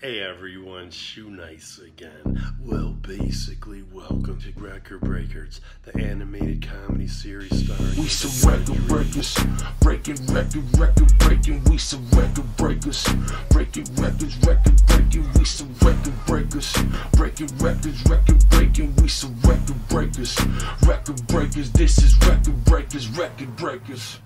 Hey everyone, Shoenice again. Well, basically, welcome to Record Breakers, the animated comedy series starring. We some record breakers, breaking record, record breaking. We some record breakers, breaking records, record breaking. We some record breakers, breaking records, record breaking. We some record breakers, record breakers. This is record breakers, record breakers.